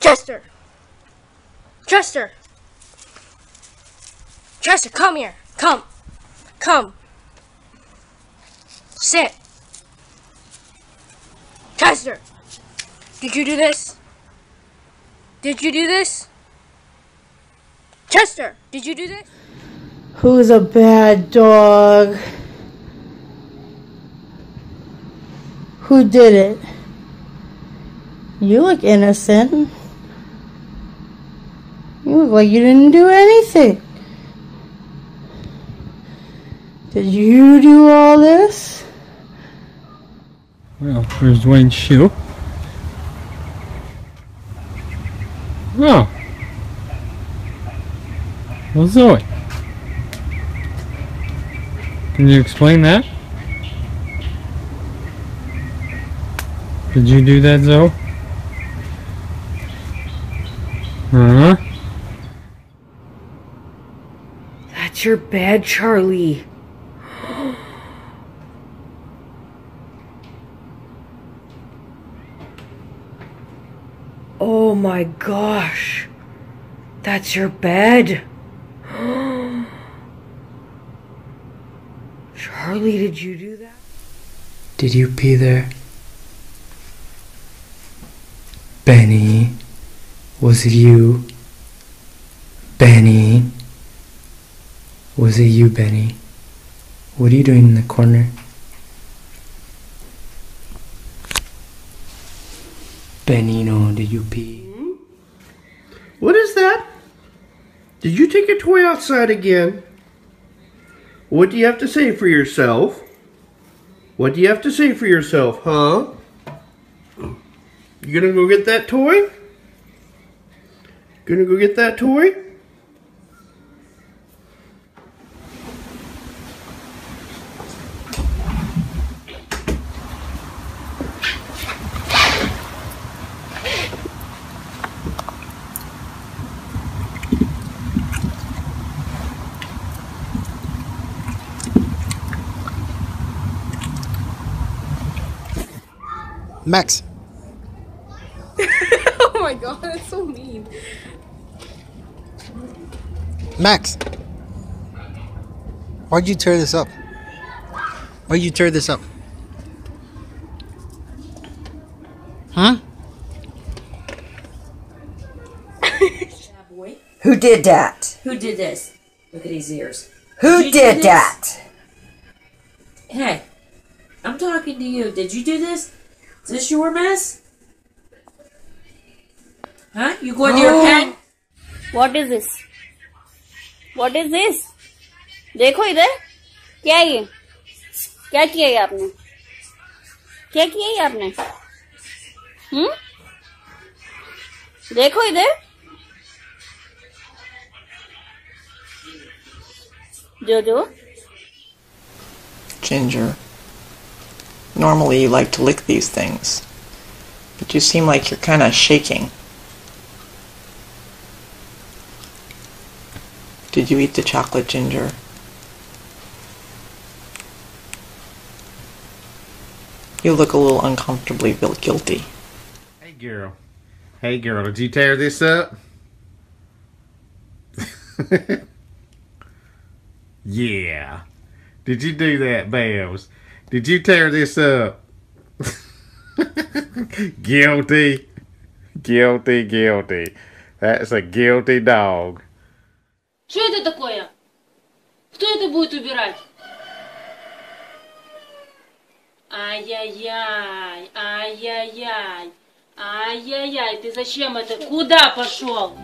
Chester! Chester! Chester, come here. Come. Come. Sit. Chester! Did you do this? Did you do this? Chester, did you do this? Who's a bad dog? Who did it? You look innocent. You like you didn't do anything. Did you do all this? Well, there's Dwayne's shoe. Oh. Well, Zoe. Can you explain that? Did you do that, Zoe? Uh That's your bed, Charlie. Oh my gosh. That's your bed. Charlie, did you do that? Did you pee there? Benny, was it you? Benny, was it you, Benny? What are you doing in the corner? Benino, did you pee? Hmm? What is that? Did you take a toy outside again? What do you have to say for yourself? What do you have to say for yourself, huh? You gonna go get that toy? Gonna go get that toy? Max, oh my god, that's so mean. Max. Why'd you tear this up? Why'd you tear this up? Huh? Who did that? Who did this? Look at his ears. Who you did that? Hey, I'm talking to you. Did you do this? Is this your mess? Huh? You going to your pen? What is this? What is this? देखो इधर क्या है ये क्या किया ये आपने क्या किया ये आपने हम्म देखो इधर जो जो Ginger. Normally you like to lick these things, but you seem like you're kind of shaking. Did you eat the chocolate ginger? You look a little uncomfortably guilty. Hey girl. Hey girl, did you tear this up? yeah. Did you do that, Bells? Did you tear this up? guilty. Guilty, guilty. That's a guilty dog. Что это такое? Кто это будет убирать? Ай-яй-яй, ай-яй-яй, ай-яй-яй, ты зачем это? Куда пошел?